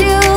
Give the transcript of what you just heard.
you.